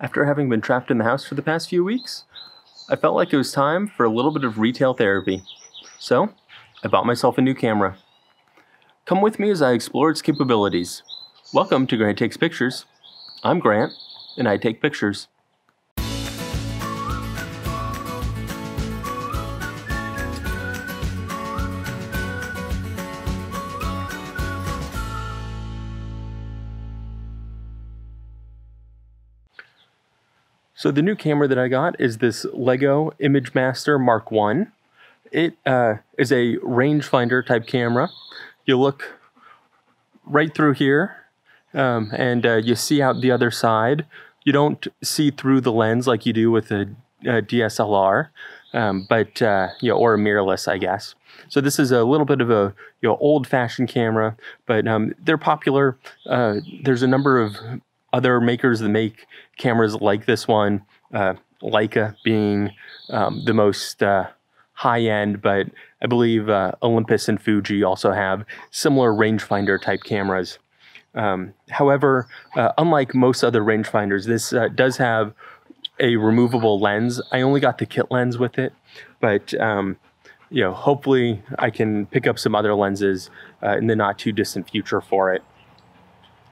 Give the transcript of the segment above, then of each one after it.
After having been trapped in the house for the past few weeks, I felt like it was time for a little bit of retail therapy. So, I bought myself a new camera. Come with me as I explore its capabilities. Welcome to Grant Takes Pictures. I'm Grant, and I take pictures. So the new camera that I got is this Lego ImageMaster Mark One. It uh, is a rangefinder type camera. You look right through here, um, and uh, you see out the other side. You don't see through the lens like you do with a, a DSLR, um, but uh, you know, or a mirrorless, I guess. So this is a little bit of a you know old-fashioned camera, but um, they're popular. Uh, there's a number of other makers that make cameras like this one, uh, Leica being um, the most uh, high end, but I believe uh, Olympus and Fuji also have similar rangefinder type cameras. Um, however, uh, unlike most other rangefinders, this uh, does have a removable lens. I only got the kit lens with it, but um, you know, hopefully I can pick up some other lenses uh, in the not too distant future for it.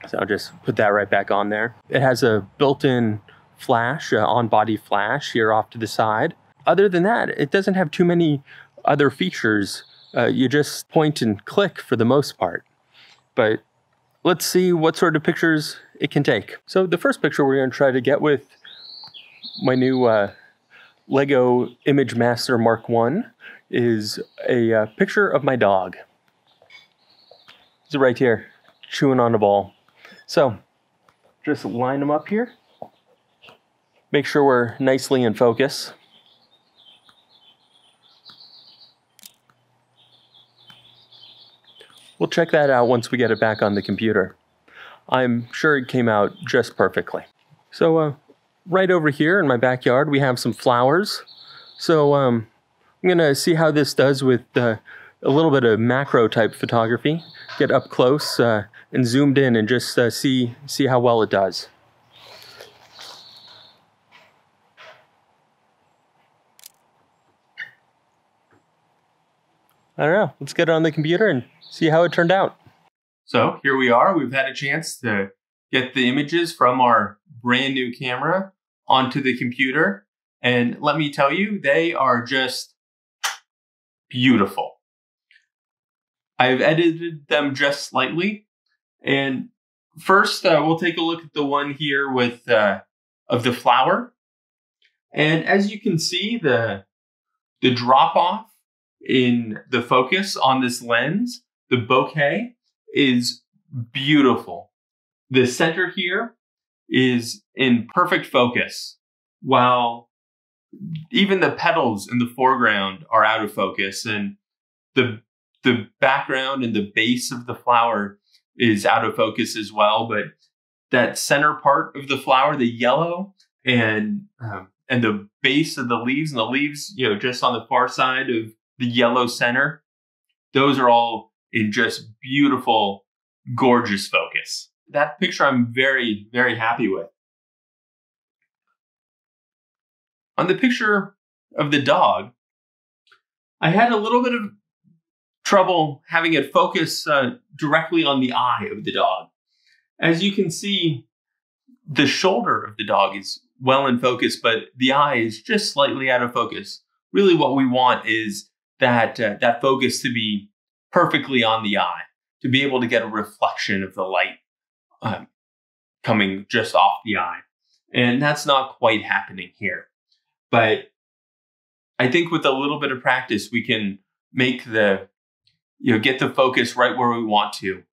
So I'll just put that right back on there. It has a built-in flash, uh, on-body flash here off to the side. Other than that, it doesn't have too many other features. Uh, you just point and click for the most part. But let's see what sort of pictures it can take. So the first picture we're going to try to get with my new uh, Lego ImageMaster Mark 1 is a uh, picture of my dog. It's right here, chewing on a ball. So just line them up here. Make sure we're nicely in focus. We'll check that out once we get it back on the computer. I'm sure it came out just perfectly. So uh, right over here in my backyard, we have some flowers. So um, I'm gonna see how this does with uh, a little bit of macro type photography. Get up close uh, and zoomed in and just uh, see, see how well it does. I don't know. Let's get it on the computer and see how it turned out. So here we are. We've had a chance to get the images from our brand new camera onto the computer. And let me tell you, they are just beautiful. I've edited them just slightly. And first, uh, we'll take a look at the one here with uh, of the flower. And as you can see, the the drop off in the focus on this lens, the bokeh, is beautiful. The center here is in perfect focus, while even the petals in the foreground are out of focus, and the the background and the base of the flower is out of focus as well. But that center part of the flower, the yellow and um, and the base of the leaves and the leaves, you know, just on the far side of the yellow center, those are all in just beautiful, gorgeous focus. That picture I'm very, very happy with. On the picture of the dog, I had a little bit of trouble having it focus uh, directly on the eye of the dog. As you can see, the shoulder of the dog is well in focus, but the eye is just slightly out of focus. Really, what we want is that uh, that focus to be perfectly on the eye, to be able to get a reflection of the light um, coming just off the eye, and that's not quite happening here. But I think with a little bit of practice, we can make the you know get the focus right where we want to.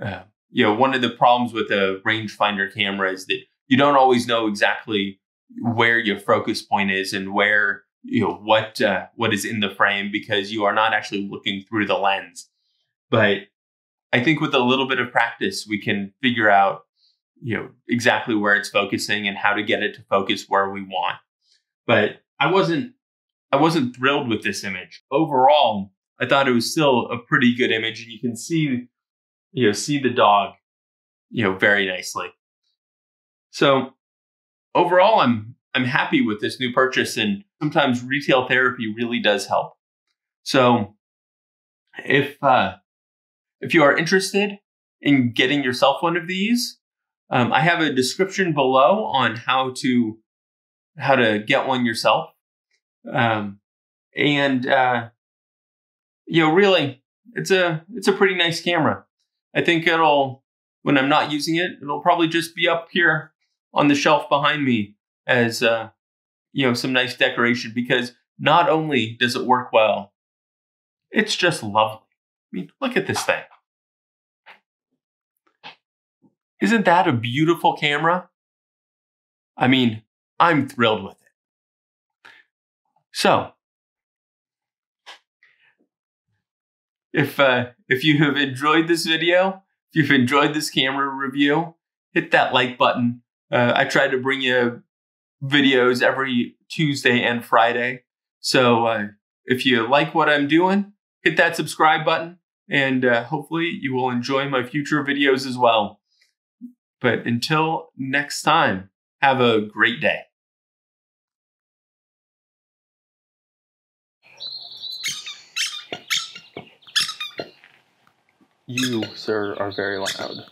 Uh, you know, one of the problems with a rangefinder camera is that you don't always know exactly where your focus point is and where you know what uh, what is in the frame because you are not actually looking through the lens. But I think with a little bit of practice, we can figure out you know exactly where it's focusing and how to get it to focus where we want. But I wasn't I wasn't thrilled with this image overall. I thought it was still a pretty good image, and you can see, you know, see the dog, you know, very nicely. So overall, I'm I'm happy with this new purchase, and sometimes retail therapy really does help. So, if uh, if you are interested in getting yourself one of these, um, I have a description below on how to how to get one yourself. Um, and uh, you know, really, it's a it's a pretty nice camera. I think it'll when I'm not using it, it'll probably just be up here on the shelf behind me as uh, you know some nice decoration because not only does it work well, it's just lovely. I mean, look at this thing. Isn't that a beautiful camera? I mean, I'm thrilled with it. So, if uh, if you have enjoyed this video, if you've enjoyed this camera review, hit that like button. Uh, I try to bring you videos every Tuesday and Friday. So uh, if you like what I'm doing, hit that subscribe button, and uh, hopefully you will enjoy my future videos as well. But until next time, have a great day. You, sir, are very loud.